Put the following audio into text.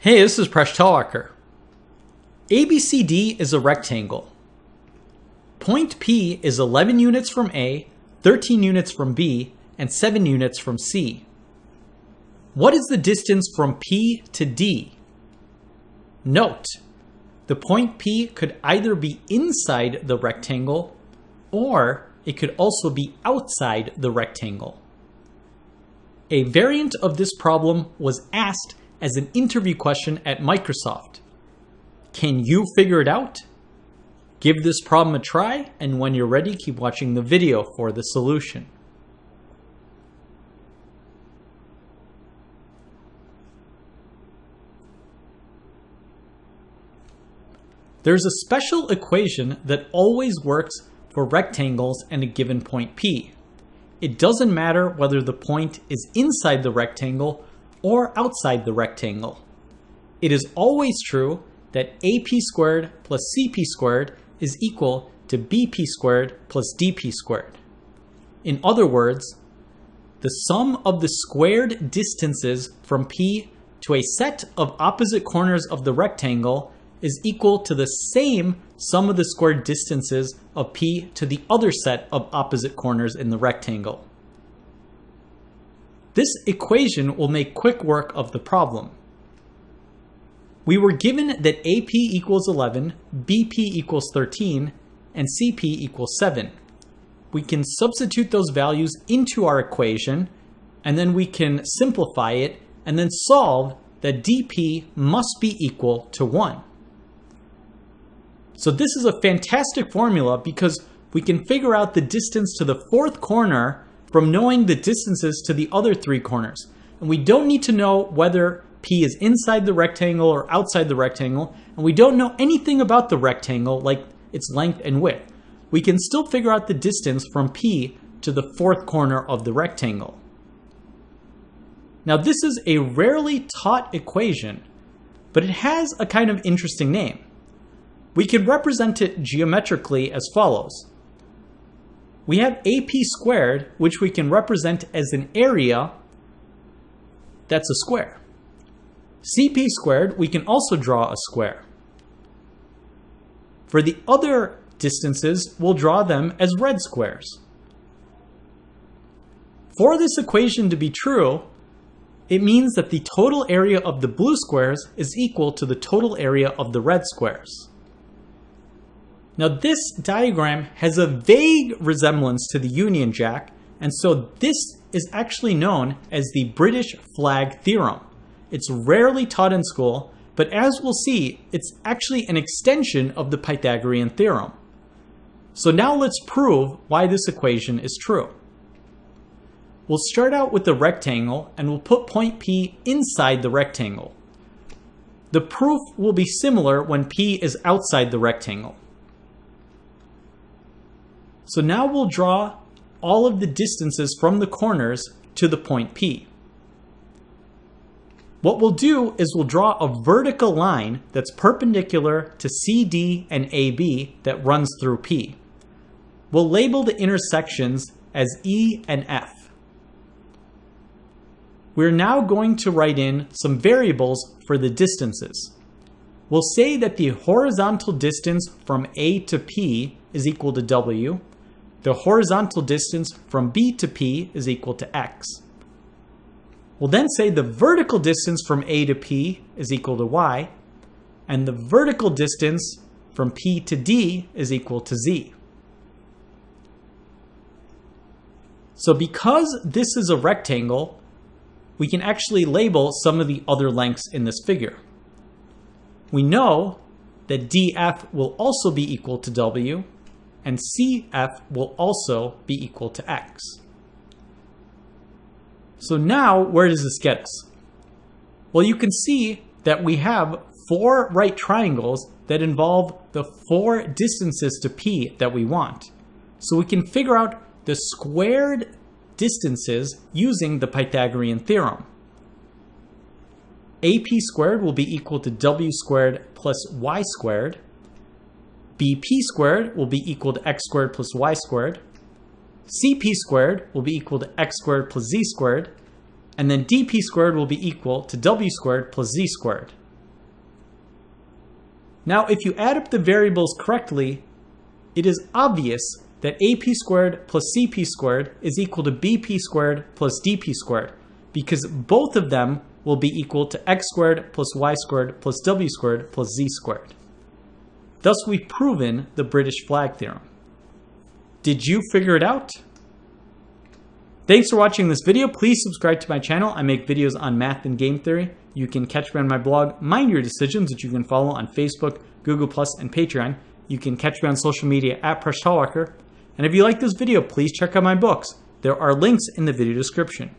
Hey, this is Presh Talwalkar. ABCD is a rectangle. Point P is 11 units from A, 13 units from B, and 7 units from C. What is the distance from P to D? Note, the point P could either be inside the rectangle or it could also be outside the rectangle. A variant of this problem was asked as an interview question at Microsoft. Can you figure it out? Give this problem a try, and when you're ready, keep watching the video for the solution. There's a special equation that always works for rectangles and a given point P. It doesn't matter whether the point is inside the rectangle or outside the rectangle. It is always true that AP squared plus CP squared is equal to BP squared plus DP squared. In other words, the sum of the squared distances from P to a set of opposite corners of the rectangle is equal to the same sum of the squared distances of P to the other set of opposite corners in the rectangle. This equation will make quick work of the problem. We were given that AP equals 11, BP equals 13, and CP equals 7. We can substitute those values into our equation, and then we can simplify it, and then solve that DP must be equal to 1. So this is a fantastic formula because we can figure out the distance to the fourth corner from knowing the distances to the other three corners. And we don't need to know whether P is inside the rectangle or outside the rectangle, and we don't know anything about the rectangle, like its length and width. We can still figure out the distance from P to the fourth corner of the rectangle. Now this is a rarely taught equation, but it has a kind of interesting name. We can represent it geometrically as follows. We have AP squared, which we can represent as an area that's a square. CP squared, we can also draw a square. For the other distances, we'll draw them as red squares. For this equation to be true, it means that the total area of the blue squares is equal to the total area of the red squares. Now this diagram has a vague resemblance to the Union Jack, and so this is actually known as the British flag theorem. It's rarely taught in school, but as we'll see, it's actually an extension of the Pythagorean theorem. So now let's prove why this equation is true. We'll start out with the rectangle and we'll put point P inside the rectangle. The proof will be similar when P is outside the rectangle. So now we'll draw all of the distances from the corners to the point P. What we'll do is we'll draw a vertical line that's perpendicular to CD and AB that runs through P. We'll label the intersections as E and F. We're now going to write in some variables for the distances. We'll say that the horizontal distance from A to P is equal to W, the horizontal distance from B to P is equal to x. We'll then say the vertical distance from A to P is equal to y, and the vertical distance from P to D is equal to z. So because this is a rectangle, we can actually label some of the other lengths in this figure. We know that df will also be equal to w, and CF will also be equal to X. So now, where does this get us? Well, you can see that we have four right triangles that involve the four distances to P that we want. So we can figure out the squared distances using the Pythagorean theorem. AP squared will be equal to W squared plus Y squared, bp squared will be equal to x squared plus y squared. cp squared will be equal to x squared plus z squared. And then dp squared will be equal to w squared plus z squared. Now, if you add up the variables correctly, it is obvious that AP squared plus CP squared is equal to BP squared plus DP squared because both of them will be equal to x squared plus y squared plus w squared plus z squared. Thus, we've proven the British flag theorem. Did you figure it out? Thanks for watching this video. Please subscribe to my channel. I make videos on math and game theory. You can catch me on my blog, Mind Your Decisions, which you can follow on Facebook, Google+, and Patreon. You can catch me on social media at Presh Talwalkar. And if you like this video, please check out my books. There are links in the video description.